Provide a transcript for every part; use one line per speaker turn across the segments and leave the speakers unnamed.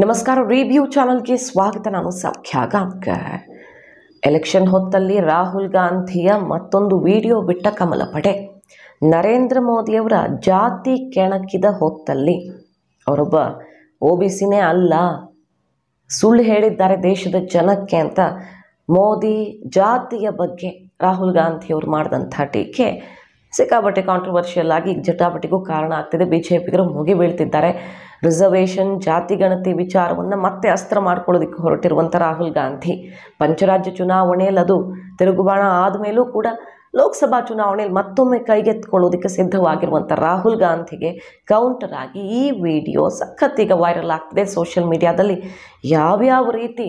ನಮಸ್ಕಾರ ರಿವ್ಯೂ ಚಾನಲ್ಗೆ ಸ್ವಾಗತ. ನಾನು ಸೌಖ್ಯ ಗಾಂಕ ಎಲೆಕ್ಷನ್ ಹೊತ್ತಲ್ಲಿ ರಾಹುಲ್ ಗಾಂಧಿಯ ಮತ್ತೊಂದು ವಿಡಿಯೋ ಬಿಟ್ಟ ಕಮಲ ಪಡೆ ನರೇಂದ್ರ ಮೋದಿಯವರ ಜಾತಿ ಕೆಣಕಿದ ಹೊತ್ತಲ್ಲಿ ಅವರೊಬ್ಬ ಒ ಬಿ ಸಿನೇ ಅಲ್ಲ, ಸುಳ್ಳು ಹೇಳಿದ್ದಾರೆ ದೇಶದ ಜನಕ್ಕೆ ಅಂತ ಮೋದಿ ಜಾತಿಯ ಬಗ್ಗೆ ರಾಹುಲ್ ಗಾಂಧಿಯವರು ಮಾಡಿದಂಥ ಟೀಕೆ ಸಿಕ್ಕಾಪಟ್ಟೆ ಕಾಂಟ್ರವರ್ಷಿಯಲ್ ಆಗಿ ಜಟಾಪಟಿಗೂ ಕಾರಣ ಆಗ್ತಿದೆ. ಬಿ ಜೆ ಪಿಗರು ಮುಗಿ ಬೀಳ್ತಿದ್ದಾರೆ ರಿಸರ್ವೇಷನ್, ಜಾತಿ ಗಣತಿ ವಿಚಾರವನ್ನು ಮತ್ತೆ ಅಸ್ತ್ರ ಮಾಡ್ಕೊಳ್ಳೋದಕ್ಕೆ ಹೊರಟಿರುವಂಥ ರಾಹುಲ್ ಗಾಂಧಿ. ಪಂಚರಾಜ್ಯ ಚುನಾವಣೆಯಲ್ಲಿ ಅದು. ತಿರುಗುಬಾಣ ಆದಮೇಲೂ ಕೂಡ ಲೋಕಸಭಾ ಚುನಾವಣೆಯಲ್ಲಿ ಮತ್ತೊಮ್ಮೆ ಕೈಗೆತ್ಕೊಳ್ಳೋದಕ್ಕೆ ಸಿದ್ಧವಾಗಿರುವಂಥ ರಾಹುಲ್ ಗಾಂಧಿಗೆ ಕೌಂಟರ್ ಆಗಿ ಈ ವಿಡಿಯೋ ಸಖತ್ತೀಗ ವೈರಲ್ ಆಗ್ತಿದೆ ಸೋಷಿಯಲ್ ಮೀಡಿಯಾದಲ್ಲಿ. ಯಾವ್ಯಾವ ರೀತಿ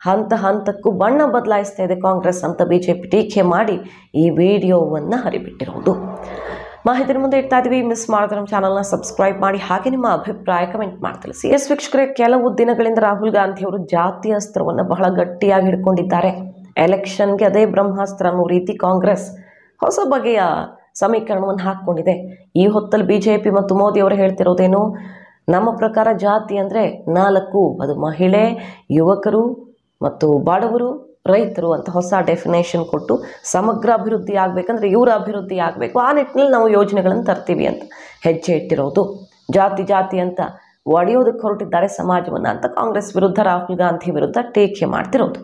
ಹಂತ ಹಂತಕ್ಕೂ ಬಣ್ಣ ಬದಲಾಯಿಸ್ತಾ ಇದೆ ಕಾಂಗ್ರೆಸ್ ಅಂತ ಬಿ ಟೀಕೆ ಮಾಡಿ ಈ ವಿಡಿಯೋವನ್ನು ಹರಿಬಿಟ್ಟಿರೋದು. ಮಾಹಿತಿ ಮುಂದೆ ಇಡ್ತಾ ಇದ್ದೀವಿ. ಮಿಸ್ ಮಾಡಿದ್ರೆ ನಮ್ಮ ಚಾನಲ್ನ ಸಬ್ಸ್ಕ್ರೈಬ್ ಮಾಡಿ. ಹಾಗೆ ನಿಮ್ಮ ಅಭಿಪ್ರಾಯ ಕಮೆಂಟ್ ಮಾಡಿ ತಿಳಿಸಿ ಎಸ್ ವೀಕ್ಷಕರೇ, ಕೆಲವು ದಿನಗಳಿಂದ ರಾಹುಲ್ ಗಾಂಧಿ ಅವರು ಜಾತಿ ಅಸ್ತ್ರವನ್ನು ಬಹಳ ಗಟ್ಟಿಯಾಗಿ ಹಿಡ್ಕೊಂಡಿದ್ದಾರೆ. ಎಲೆಕ್ಷನ್ಗೆ ಅದೇ ಬ್ರಹ್ಮಾಸ್ತ್ರ ಅನ್ನೋ ರೀತಿ ಕಾಂಗ್ರೆಸ್ ಹೊಸ ಬಗೆಯ ಸಮೀಕರಣವನ್ನು ಹಾಕ್ಕೊಂಡಿದೆ. ಈ ಹೊತ್ತಲ್ಲಿ ಬಿ ಜೆ ಪಿ ಮತ್ತು ಮೋದಿ ಅವರು ಹೇಳ್ತಿರೋದೇನು? ನಮ್ಮ ಪ್ರಕಾರ ಜಾತಿ ಅಂದರೆ ನಾಲ್ಕು. ಅದು ಮಹಿಳೆ, ಯುವಕರು ಮತ್ತು ಬಡವರು. ರೈತರು ಅಂತ ಹೊಸ ಡೆಫಿನೇಷನ್ ಕೊಟ್ಟು ಸಮಗ್ರ ಅಭಿವೃದ್ಧಿ ಆಗಬೇಕಂದ್ರೆ ಇವರ ಅಭಿವೃದ್ಧಿ ಆಗಬೇಕು. ಆ ನಿಟ್ಟಿನಲ್ಲಿ ನಾವು ಯೋಜನೆಗಳನ್ನು ತರ್ತೀವಿ ಅಂತ ಹೆಜ್ಜೆ ಇಟ್ಟಿರೋದು. ಜಾತಿ ಜಾತಿ ಅಂತ ಒಡೆಯೋದಕ್ಕೆ ಹೊರಟಿದ್ದಾರೆ ಸಮಾಜವನ್ನು ಅಂತ ಕಾಂಗ್ರೆಸ್ ವಿರುದ್ಧ ರಾಹುಲ್ ಗಾಂಧಿ ವಿರುದ್ಧ ಟೀಕೆ ಮಾಡ್ತಿರೋದು.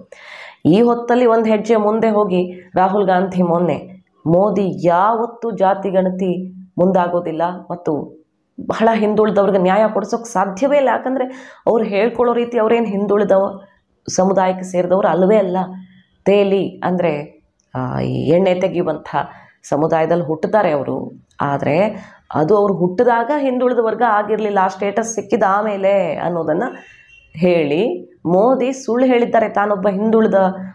ಈ ಹೊತ್ತಲ್ಲಿ ಒಂದು ಹೆಜ್ಜೆ ಮುಂದೆ ಹೋಗಿ ರಾಹುಲ್ ಗಾಂಧಿ ಮೊನ್ನೆ ಮೋದಿ ಯಾವತ್ತೂ ಜಾತಿ ಗಣತಿ ಮುಂದಾಗೋದಿಲ್ಲ ಮತ್ತು ಬಹಳ ಹಿಂದುಳಿದವ್ರಿಗೆ ನ್ಯಾಯ ಕೊಡಿಸೋಕೆ ಸಾಧ್ಯವೇ ಇಲ್ಲ. ಯಾಕಂದರೆ ಅವ್ರು ಹೇಳ್ಕೊಳ್ಳೋ ರೀತಿ ಅವ್ರೇನು ಹಿಂದುಳಿದವ ಸಮುದಾಯಕ್ಕೆ ಸೇರಿದವರು ಅಲ್ಲವೇ ಅಲ್ಲ. ತೇಲಿ ಅಂದರೆ ಎಣ್ಣೆ ತೆಗೆಯುವಂಥ ಸಮುದಾಯದಲ್ಲಿ ಹುಟ್ಟುತ್ತಾರೆ ಅವರು. ಆದರೆ, ಅದು ಅವರು ಹುಟ್ಟಿದಾಗ ಹಿಂದುಳಿದ ವರ್ಗ ಆಗಿರಲಿಲ್ಲ, ಆ ಸ್ಟೇಟಸ್ ಸಿಕ್ಕಿದ ಆಮೇಲೆ ಅನ್ನೋದನ್ನು ಹೇಳಿ, ಮೋದಿ ಸುಳ್ಳು ಹೇಳಿದ್ದಾರೆ, ತಾನೊಬ್ಬ ಹಿಂದುಳಿದ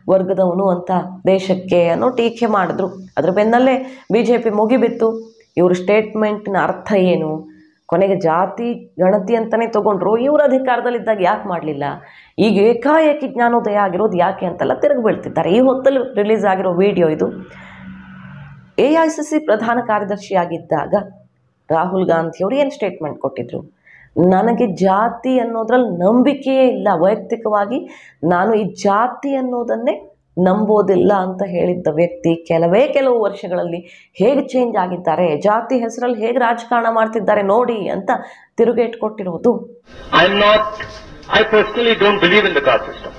ವರ್ಗದವನು ಅಂತ ದೇಶಕ್ಕೆ ಅನ್ನೋ ಟೀಕೆ ಮಾಡಿದ್ರು. ಅದ್ರ ಬೆನ್ನಲ್ಲೇ ಬಿ ಜೆ ಪಿ ಮುಗಿಬಿತ್ತು. ಇವ್ರ ಸ್ಟೇಟ್ಮೆಂಟಿನ ಅರ್ಥ ಏನು? ಕೊನೆಗೆ ಜಾತಿ, ಗಣತಿ ಅಂತಲೇ ತೊಗೊಂಡ್ರು, ಇವ್ರ ಅಧಿಕಾರದಲ್ಲಿದ್ದಾಗ ಯಾಕೆ ಮಾಡಲಿಲ್ಲ? ಈಗ ಏಕಾಏಕಿ ಜ್ಞಾನೋದಯ ಆಗಿರೋದು ಯಾಕೆ ಅಂತೆಲ್ಲ ತಿರುಗಿ ಬೀಳ್ತಿದ್ದಾರೆ. ಈ ಹೊತ್ತಲ್ಲಿ ರಿಲೀಸ್ ಆಗಿರೋ ವಿಡಿಯೋ ಇದು. ಎ ಐ ಸಿ ಸಿ ಪ್ರಧಾನ ಕಾರ್ಯದರ್ಶಿಯಾಗಿದ್ದಾಗ ರಾಹುಲ್ ಗಾಂಧಿಯವರು ಏನು ಸ್ಟೇಟ್ಮೆಂಟ್ ಕೊಟ್ಟಿದ್ರು? ನನಗೆ ಜಾತಿ ಅನ್ನೋದ್ರಲ್ಲಿ ನಂಬಿಕೆಯೇ ಇಲ್ಲ. ವೈಯಕ್ತಿಕವಾಗಿ ನಾನು ಈ ಜಾತಿ ಅನ್ನೋದನ್ನೇ ನಂಬೋದಿಲ್ಲ ಅಂತ ಹೇಳಿದ್ದ ವ್ಯಕ್ತಿ ಕೆಲವೇ ಕೆಲವು ವರ್ಷಗಳಲ್ಲಿ ಹೇಗೆ ಚೇಂಜ್ ಆಗಿದ್ದಾರೆ ಜಾತಿ ಹೆಸರಲ್ಲಿ ಹೇಗೆ ರಾಜಕಾರಣ ಮಾಡ್ತಿದ್ದಾರೆ ನೋಡಿ ಅಂತ ತಿರುಗೇಟ್ ಕೊಟ್ಟಿರೋದು
I not I personally don't believe in the caste system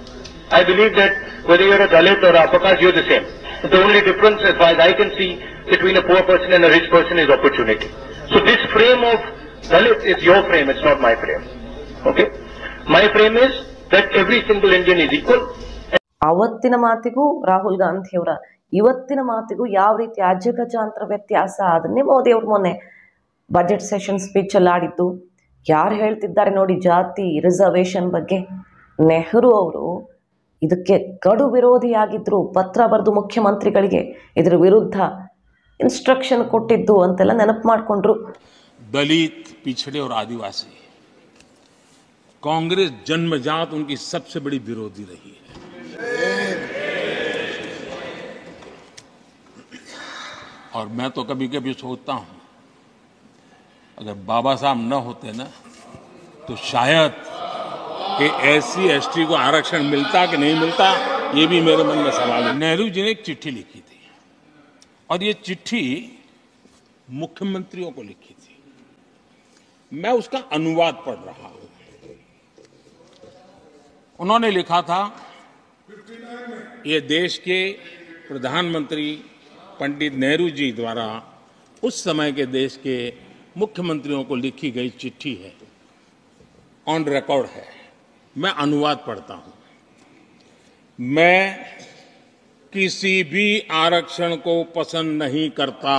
I believe that whether you're a Dalit or a you're the same. The only difference, as I can see, between a poor person and a rich person is opportunity. So this frame of Dalit is your frame, it's not my frame. Okay? My frame is that every
ಅವತ್ತಿನ ಮಾತಿಗೂ ರಾಹುಲ್ ಗಾಂಧಿಯವರ ಇವತ್ತಿನ ಮಾತಿಗೂ ಯಾವ ರೀತಿ ಅಜಗಜಾಂತರ ವ್ಯತ್ಯಾಸ ಅದನ್ನೇ ಮೋದಿ ಅವರು ಮೊನ್ನೆ ಬಜೆಟ್ ಸೆಷನ್ ಸ್ಪೀಚಲ್ಲಿ ಆಡಿದ್ದು ಯಾರು ಹೇಳ್ತಿದ್ದಾರೆ ನೋಡಿ ಜಾತಿ ರಿಸರ್ವೇಷನ್ ಬಗ್ಗೆ ನೆಹರು ಅವರು ಇದಕ್ಕೆ ಕಡು ವಿರೋಧಿಯಾಗಿದ್ದರು ಪತ್ರ ಬರೆದು ಮುಖ್ಯಮಂತ್ರಿಗಳಿಗೆ ಇದರ ವಿರುದ್ಧ ಇನ್ಸ್ಟ್ರಕ್ಷನ್ ಕೊಟ್ಟಿದ್ದು ಅಂತೆಲ್ಲ ನೆನಪು ಮಾಡಿಕೊಂಡ್ರು
दलित पिछड़े और आदिवासी कांग्रेस जन्मजात उनकी सबसे बड़ी विरोधी रही है और मैं तो कभी कभी सोचता हूँ, अगर बाबा साहब न होते ना तो शायद कि एससी एसटी को आरक्षण मिलता कि नहीं मिलता, ये भी मेरे मन में सवाल है। नेहरू जी ने एक चिट्ठी लिखी थी, और ये चिट्ठी मुख्यमंत्रियों को लिखी थी। मैं उसका अनुवाद पढ़ रहा हूँ। उन्होंने लिखा था, ये देश के प्रधानमंत्री पंडित नेहरू जी द्वारा उस समय के देश के मुख्यमंत्रियों को लिखी गई चिट्ठी है ऑन रिकॉर्ड है मैं अनुवाद पढ़ता हूं मैं किसी भी आरक्षण को पसंद नहीं करता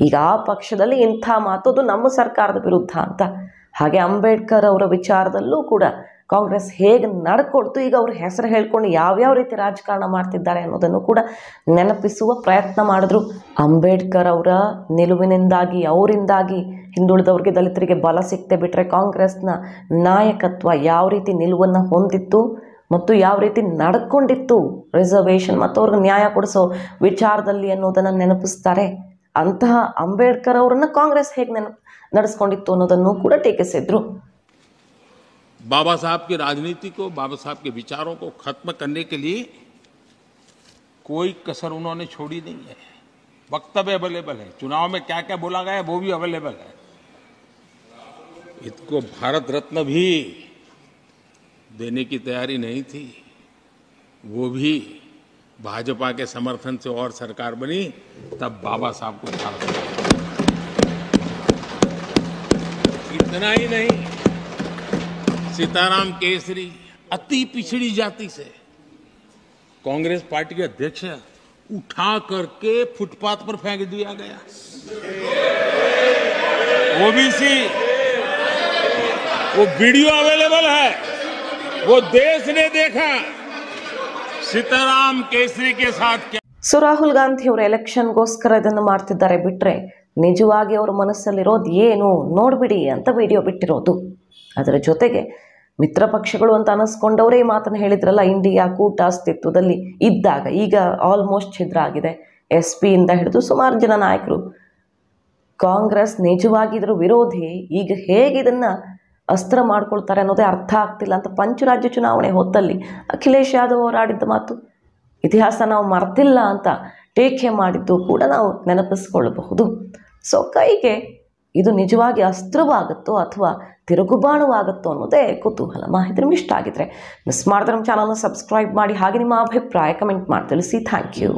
ಈಗ ಆ ಪಕ್ಷದಲ್ಲಿ ಇಂಥ ಮಾತು ಅದು ನಮ್ಮ ಸರ್ಕಾರದ ವಿರುದ್ಧ ಅಂತ ಹಾಗೆ ಅಂಬೇಡ್ಕರ್ ಅವರ ವಿಚಾರದಲ್ಲೂ ಕೂಡ ಕಾಂಗ್ರೆಸ್ ಹೇಗೆ ನಡ್ಕೊಡ್ತು, ಈಗ ಅವ್ರ ಹೆಸರು ಹೇಳ್ಕೊಂಡು ಯಾವ್ಯಾವ ರೀತಿ ರಾಜಕಾರಣ ಮಾಡ್ತಿದ್ದಾರೆ ಅನ್ನೋದನ್ನು ಕೂಡ ನೆನಪಿಸುವ ಪ್ರಯತ್ನ ಮಾಡಿದ್ರು. ಅಂಬೇಡ್ಕರ್ ಅವರ ನಿಲುವಿನಿಂದಾಗಿ, ಅವರಿಂದಾಗಿ ಹಿಂದುಳಿದವ್ರಿಗೆ ದಲಿತರಿಗೆ ಬಲ ಸಿಕ್ತೆ ಬಿಟ್ಟರೆ ಕಾಂಗ್ರೆಸ್ನ ನಾಯಕತ್ವ ಯಾವ ರೀತಿ ನಿಲುವನ್ನು ಹೊಂದಿತ್ತು ಮತ್ತು ಯಾವ ರೀತಿ ನಡ್ಕೊಂಡಿತ್ತು ರಿಸರ್ವೇಷನ್ ಮತ್ತು ಅವ್ರಿಗೆ ನ್ಯಾಯ ಕೊಡಿಸೋ ವಿಚಾರದಲ್ಲಿ ಅನ್ನೋದನ್ನು ನೆನಪಿಸ್ತಾರೆ. ಅಂತಹ ಅಂಬೇಡ್ಕರ್ ಅವರನ್ನು ಕಾಂಗ್ರೆಸ್ ಹೇಗೆ ನೆನಪು, ನಡೆಸ್ಕೊಂಡಿತ್ತು ಅನ್ನೋದನ್ನು ಕೂಡ ಟೀಕಿಸಿದ್ರು.
बाबा साहब की राजनीति को, बाबा साहब के विचारों को खत्म करने के लिए कोई कसर उन्होंने छोड़ी नहीं है। वक्तव्य अवेलेबल है। चुनाव में क्या क्या बोला गया है, वो भी अवेलेबल है। इसको भारत रत्न भी देने की तैयारी नहीं थी। वो भी भाजपा के समर्थन से और सरकार बनी, तब बाबा साहब को उठा इतना ही नहीं। सीताराम केसरी अति पिछड़ी जाति से कांग्रेस पार्टी के अध्यक्ष उठा करके फुटपाथ पर फेंक दिया गया ओबीसी वो वीडियो अवेलेबल है वो देश ने देखा सीताराम केसरी के साथ क्या
ಸೊ ರಾಹುಲ್ ಗಾಂಧಿ ಅವರು ಎಲೆಕ್ಷನ್ಗೋಸ್ಕರ ಇದನ್ನು ಮಾಡ್ತಿದ್ದಾರೆ ಬಿಟ್ಟರೆ ನಿಜವಾಗಿ ಅವರ ಮನಸ್ಸಲ್ಲಿರೋದು ಏನು ನೋಡ್ಬಿಡಿ ಅಂತ ವಿಡಿಯೋ ಬಿಟ್ಟಿರೋದು ಅದರ ಜೊತೆಗೆ ಮಿತ್ರ ಪಕ್ಷಗಳು ಅಂತ ಅನಿಸ್ಕೊಂಡವರೇ ಈ ಮಾತನ್ನು ಹೇಳಿದ್ರಲ್ಲ, ಇಂಡಿಯಾ ಕೂಟ ಅಸ್ತಿತ್ವದಲ್ಲಿ ಇದ್ದಾಗ ಈಗ ಆಲ್ಮೋಸ್ಟ್ ಛಿದ್ರ ಆಗಿದೆ. ಎಸ್ ಪಿಯಿಂದ ಹಿಡಿದು ಸುಮಾರು ಜನ ನಾಯಕರು, ಕಾಂಗ್ರೆಸ್ ನಿಜವಾಗಿದ್ರ ವಿರೋಧಿ, ಈಗ ಹೇಗೆ ಇದನ್ನು ಅಸ್ತ್ರ ಮಾಡ್ಕೊಳ್ತಾರೆ ಅನ್ನೋದೇ ಅರ್ಥ ಆಗ್ತಿಲ್ಲ ಅಂತ ಪಂಚರಾಜ್ಯ ಚುನಾವಣೆ ಹೊತ್ತಲ್ಲಿ ಅಖಿಲೇಶ್ ಯಾದವ್ ಹೋರಾಡಿದ್ದ ಮಾತು. ಇತಿಹಾಸ ನಾವು ಮರ್ತಿಲ್ಲ ಅಂತ ಟೀಕೆ ಮಾಡಿದ್ದು ಕೂಡ ನಾವು ನೆನಪಿಸ್ಕೊಳ್ಳಬಹುದು ಸೊ ಕೈಗೆ ಇದು ನಿಜವಾಗಿ ಅಸ್ತ್ರವಾಗುತ್ತೋ ಅಥವಾ ತಿರುಗುಬಾಣವಾಗುತ್ತೋ ಅನ್ನೋದೇ ಕುತೂಹಲ. ಮಾಹಿತಿ ನಿಮ್ಗೆ ಇಷ್ಟ ಆಗಿದ್ರೆ ಮಿಸ್ ಮಾಡಿದ್ರೆ ನಮ್ಮ ಚಾನಲ್ನ ಸಬ್ಸ್ಕ್ರೈಬ್ ಮಾಡಿ ಹಾಗೆ ನಿಮ್ಮ ಅಭಿಪ್ರಾಯ ಕಮೆಂಟ್ ಮಾಡಿ ತಿಳಿಸಿ. Thank you